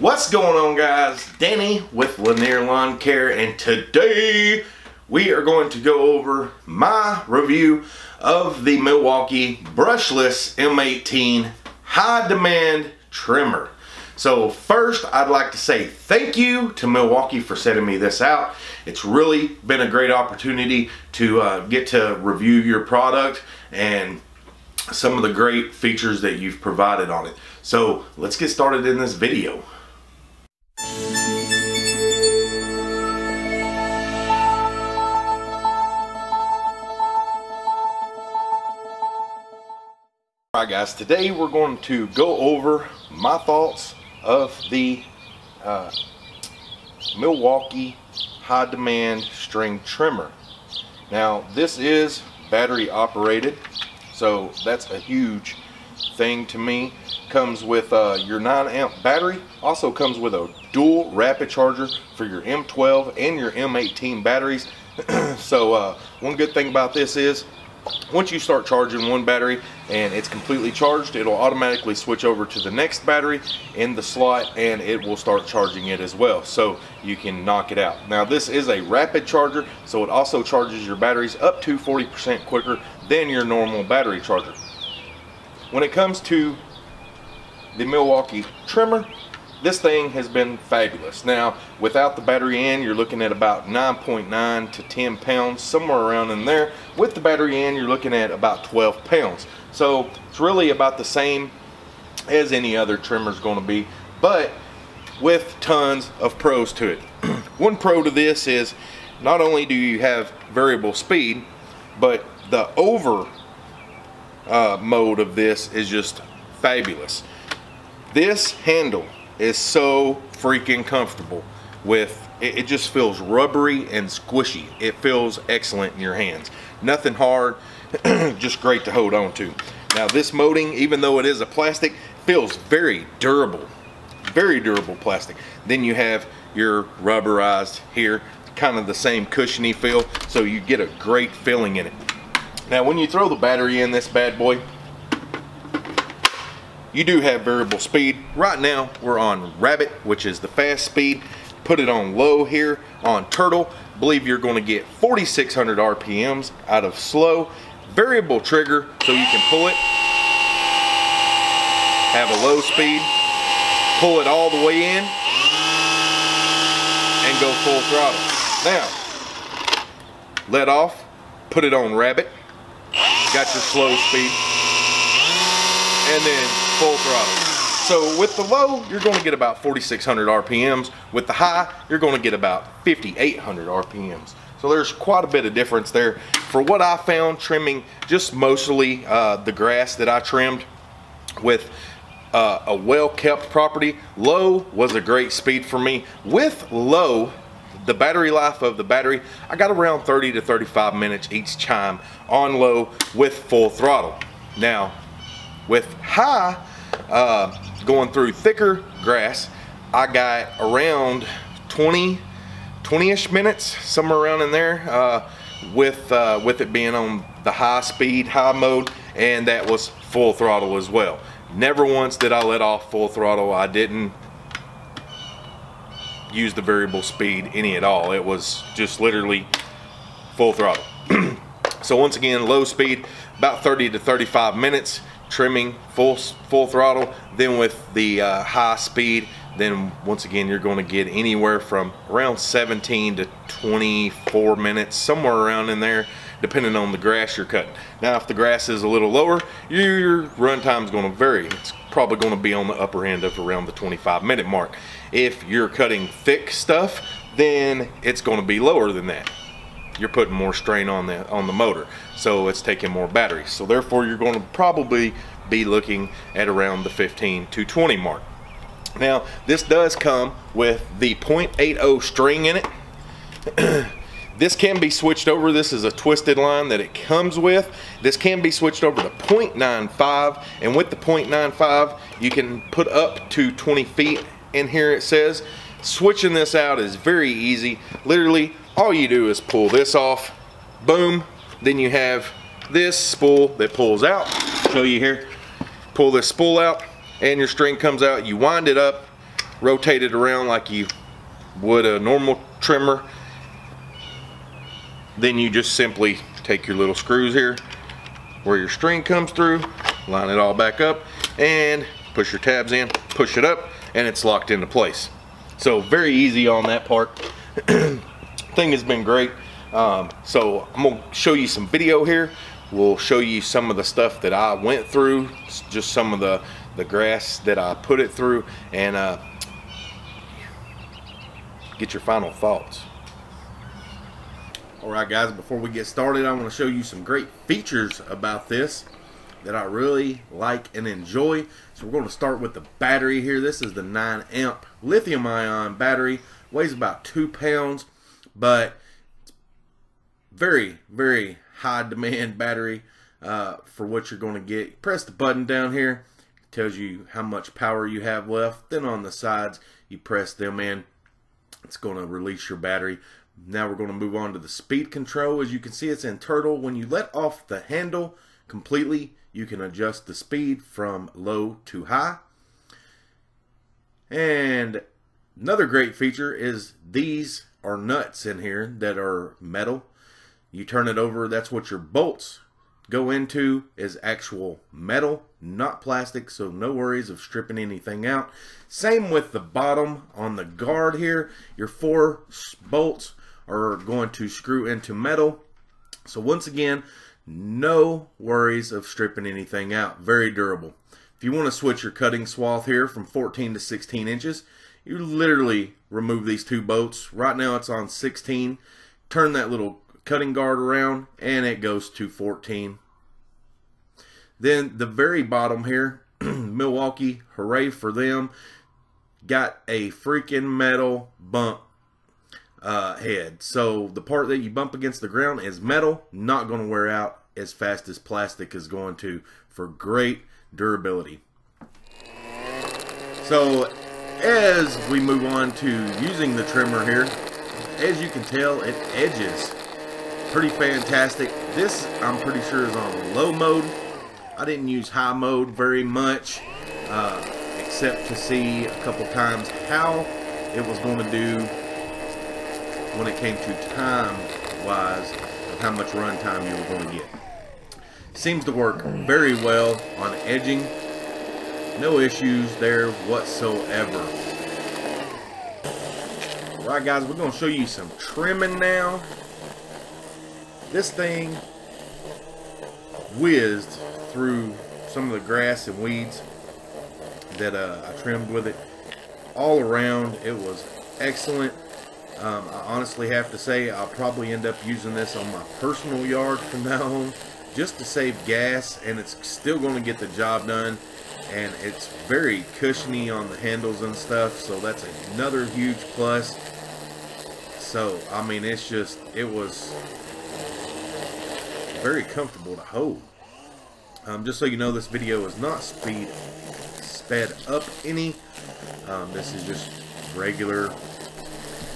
What's going on guys? Danny with Lanier Lawn Care and today we are going to go over my review of the Milwaukee brushless M18 high demand trimmer. So first I'd like to say thank you to Milwaukee for sending me this out. It's really been a great opportunity to uh, get to review your product and some of the great features that you've provided on it. So let's get started in this video. Guys, today we're going to go over my thoughts of the uh, Milwaukee high demand string trimmer. Now this is battery operated so that's a huge thing to me. Comes with uh, your 9 amp battery. Also comes with a dual rapid charger for your M12 and your M18 batteries. so uh, one good thing about this is once you start charging one battery and it's completely charged, it'll automatically switch over to the next battery in the slot and it will start charging it as well. So you can knock it out. Now this is a rapid charger, so it also charges your batteries up to 40% quicker than your normal battery charger. When it comes to the Milwaukee trimmer, this thing has been fabulous. Now, without the battery in, you're looking at about 9.9 to 10 pounds, somewhere around in there. With the battery in, you're looking at about 12 pounds. So it's really about the same as any other trimmer is going to be, but with tons of pros to it. One pro to this is not only do you have variable speed, but the over uh, mold of this is just fabulous. This handle is so freaking comfortable with it, it just feels rubbery and squishy. It feels excellent in your hands. Nothing hard, just great to hold on to. Now this molding, even though it is a plastic, feels very durable. Very durable plastic. Then you have your rubberized here, kind of the same cushiony feel, so you get a great feeling in it. Now when you throw the battery in this bad boy, you do have variable speed. Right now we're on Rabbit, which is the fast speed. Put it on low here on Turtle. Believe you're going to get 4,600 RPMs out of slow. Variable trigger so you can pull it. Have a low speed. Pull it all the way in and go full throttle. Now, let off, put it on Rabbit. Got your slow speed. And then full throttle. So with the low, you're going to get about 4,600 RPMs. With the high, you're going to get about 5,800 RPMs. So there's quite a bit of difference there. For what I found trimming just mostly uh, the grass that I trimmed with uh, a well-kept property, low was a great speed for me. With low, the battery life of the battery, I got around 30 to 35 minutes each time on low with full throttle. Now, with high, uh, going through thicker grass, I got around 20, 20-ish minutes, somewhere around in there, uh, with, uh, with it being on the high speed, high mode, and that was full throttle as well. Never once did I let off full throttle. I didn't use the variable speed any at all. It was just literally full throttle. so once again, low speed, about 30 to 35 minutes trimming full full throttle then with the uh, high speed then once again you're going to get anywhere from around 17 to 24 minutes somewhere around in there depending on the grass you're cutting. Now if the grass is a little lower your run time is going to vary. It's probably going to be on the upper end of around the 25 minute mark. If you're cutting thick stuff then it's going to be lower than that you're putting more strain on the on the motor so it's taking more battery. So therefore you're going to probably be looking at around the 15 to 20 mark. Now this does come with the 0.80 string in it. This can be switched over. This is a twisted line that it comes with. This can be switched over to 0.95 and with the 0.95 you can put up to 20 feet in here it says. Switching this out is very easy. Literally all you do is pull this off boom then you have this spool that pulls out show you here pull this spool out and your string comes out you wind it up rotate it around like you would a normal trimmer. Then you just simply take your little screws here where your string comes through, line it all back up, and push your tabs in, push it up, and it's locked into place. So very easy on that part. Thing has been great. Um, so I'm gonna show you some video here. We'll show you some of the stuff that I went through, just some of the, the grass that I put it through, and uh, get your final thoughts. Alright guys, before we get started, I want to show you some great features about this that I really like and enjoy. So we're going to start with the battery here. This is the 9 amp lithium ion battery. Weighs about 2 pounds, but very, very high demand battery uh, for what you're going to get. Press the button down here. Tells you how much power you have left. Then on the sides, you press them in. It's going to release your battery. Now we're going to move on to the speed control. As you can see, it's in turtle. When you let off the handle completely, you can adjust the speed from low to high. And another great feature is these are nuts in here that are metal. You turn it over, that's what your bolts go into is actual metal, not plastic, so no worries of stripping anything out. Same with the bottom on the guard here. Your four bolts are going to screw into metal. So once again, no worries of stripping anything out. Very durable. If you want to switch your cutting swath here from 14 to 16 inches, you literally remove these two bolts. Right now it's on 16. Turn that little cutting guard around and it goes to 14. Then the very bottom here, Milwaukee, hooray for them, got a freaking metal bump uh, head. So the part that you bump against the ground is metal, not going to wear out as fast as plastic is going to for great durability. So as we move on to using the trimmer here, as you can tell, it edges pretty fantastic. This, I'm pretty sure, is on low mode. I didn't use high mode very much, uh, except to see a couple times how it was going to do when it came to time wise of how much run time you were going to get. Seems to work very well on edging. No issues there whatsoever. Alright guys, we're going to show you some trimming now. This thing whizzed through some of the grass and weeds that uh, I trimmed with it. All around, it was excellent. Um, I honestly have to say I'll probably end up using this on my personal yard from now on just to save gas and it's still going to get the job done and it's very cushiony on the handles and stuff so that's another huge plus so I mean it's just it was very comfortable to hold um, just so you know this video is not speed sped up any um, this is just regular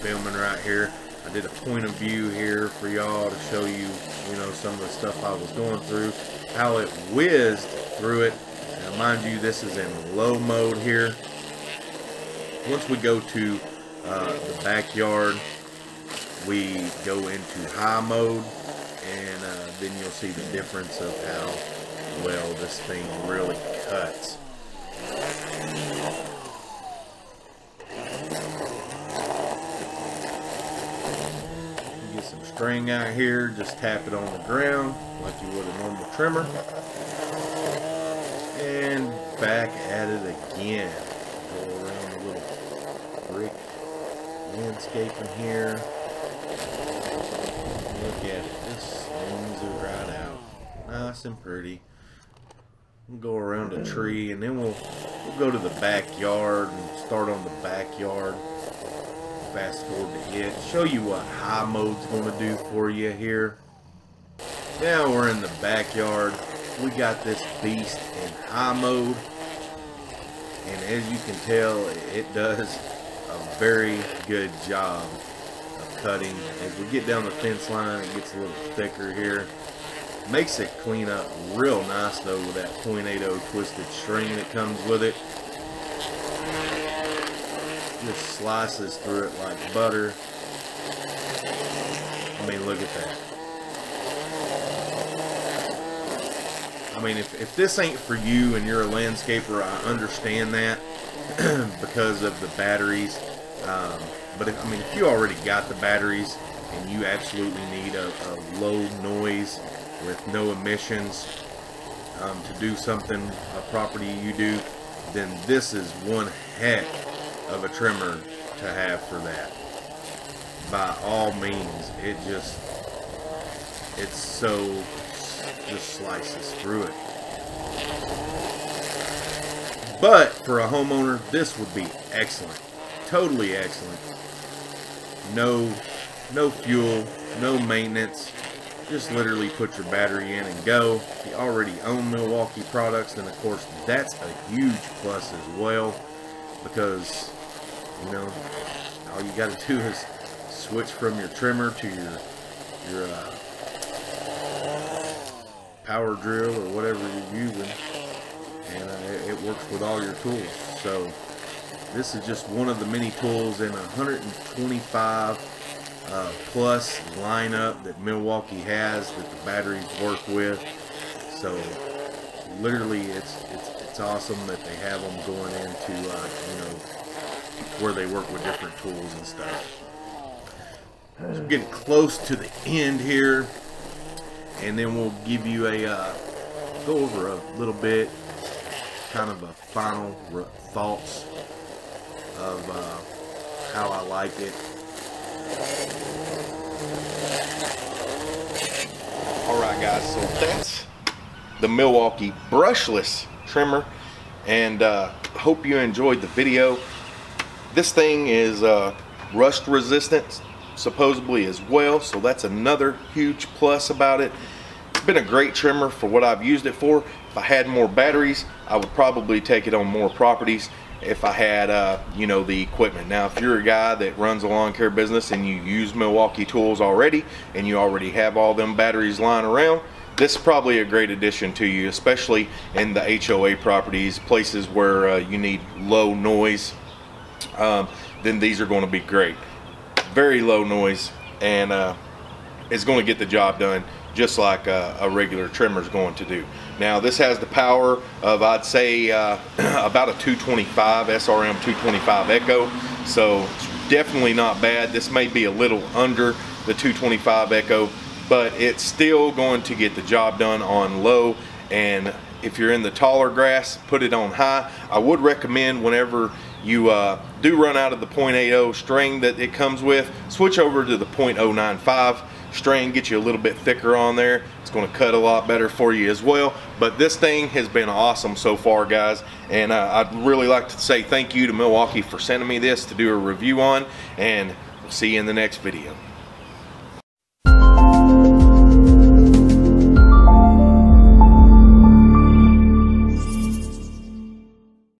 filming right here. I did a point of view here for y'all to show you, you know, some of the stuff I was going through, how it whizzed through it. Mind you, this is in low mode here. Once we go to uh, the backyard, we go into high mode, and uh, then you'll see the difference of how well this thing really cuts. Get some string out here, just tap it on the ground like you would a normal trimmer. Back at it again. Go around the little brick landscaping here. Look at it, This swings it right out. Nice and pretty. We'll go around a tree and then we'll, we'll go to the backyard and start on the backyard fast forward to it, show you what high mode's going to do for you here. Now we're in the backyard. We got this beast in high mode. And as you can tell, it does a very good job of cutting. As we get down the fence line, it gets a little thicker here. Makes it clean up real nice though with that .80 twisted string that comes with it. just slices through it like butter. I mean, look at that. I mean, if, if this ain't for you and you're a landscaper, I understand that because of the batteries. Um, but if, I mean, if you already got the batteries and you absolutely need a, a low noise with no emissions um, to do something, a property you do, then this is one heck of a trimmer to have for that. By all means, it just, it's so, just slices through it. But for a homeowner, this would be excellent. Totally excellent. No, no fuel, no maintenance. Just literally put your battery in and go. You already own Milwaukee products, then of course that's a huge plus as well. Because, you know, all you got to do is switch from your trimmer to your your uh, power drill or whatever you're using and uh, it works with all your tools. So this is just one of the many tools in 125 uh, plus lineup that Milwaukee has that the batteries work with. So literally it's it's, it's awesome that they have them going into uh, you know where they work with different tools and stuff. So getting close to the end here and then we'll give you a uh, go over a little bit kind of a final thoughts of uh, how I like it. Alright guys, so that's the Milwaukee brushless trimmer and uh, hope you enjoyed the video. This thing is uh, rust resistant supposedly as well so that's another huge plus about it. It's been a great trimmer for what I've used it for. If I had more batteries I would probably take it on more properties if I had uh, you know the equipment. Now if you're a guy that runs a lawn care business and you use Milwaukee tools already and you already have all them batteries lying around this is probably a great addition to you especially in the HOA properties places where uh, you need low noise um, then these are going to be great very low noise and uh, it's going to get the job done just like a, a, regular trimmer is going to do. Now this has the power of I'd say uh, about a 225 SRM 225 Echo so definitely not bad. This may be a little under the 225 Echo but it's still going to get the job done on low and if you're in the taller grass put it on high. I would recommend whenever you uh, do run out of the .80 string that it comes with, switch over to the .095 string, get you a little bit thicker on there. It's gonna cut a lot better for you as well. But this thing has been awesome so far, guys. And uh, I'd really like to say thank you to Milwaukee for sending me this to do a review on. And we'll see you in the next video.